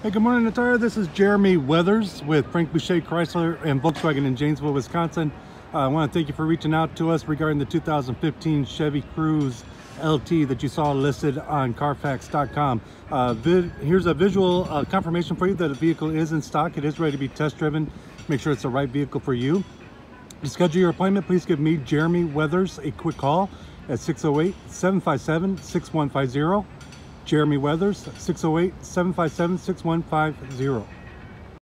Hey, good morning, Natara. This is Jeremy Weathers with Frank Boucher Chrysler and Volkswagen in Janesville, Wisconsin. Uh, I want to thank you for reaching out to us regarding the 2015 Chevy Cruze LT that you saw listed on Carfax.com. Uh, here's a visual uh, confirmation for you that the vehicle is in stock. It is ready to be test driven. Make sure it's the right vehicle for you. To schedule your appointment, please give me, Jeremy Weathers, a quick call at 608 757 6150. Jeremy Weathers, 608 757 6150.